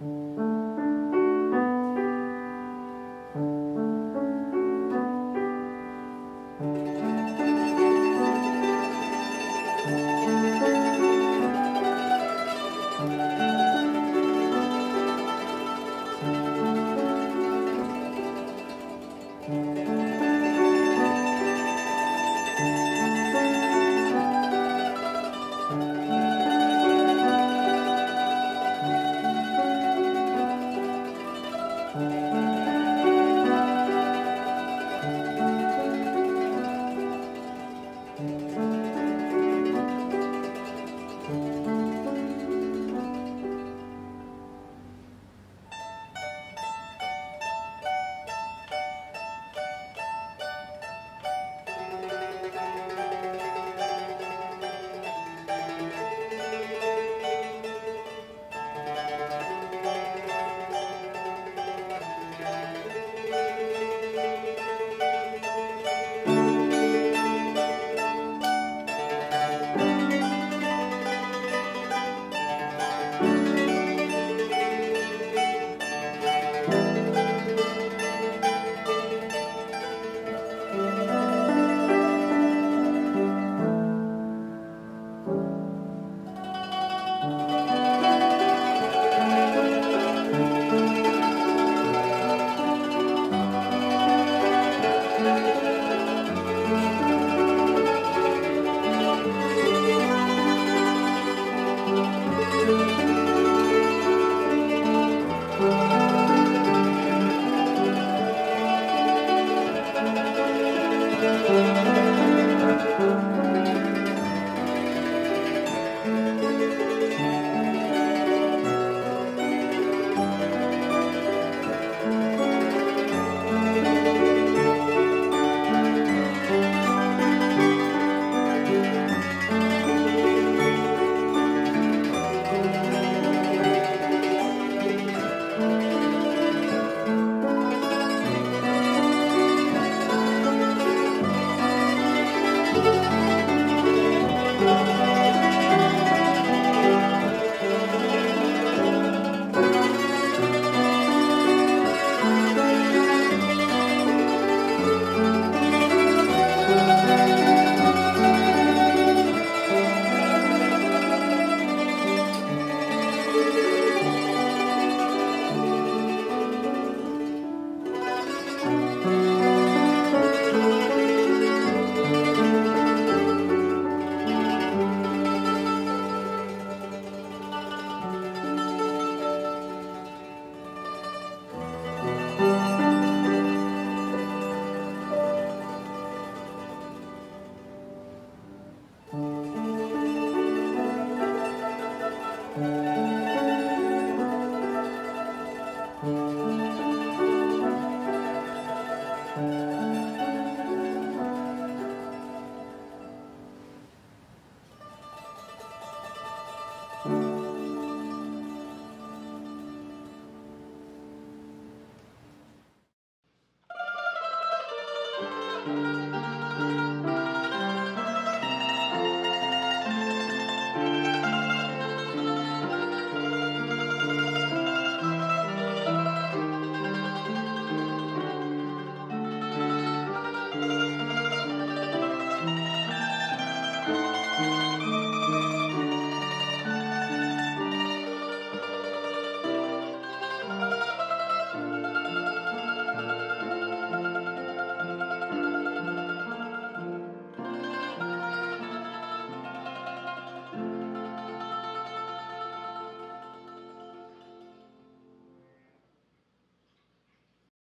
Música Música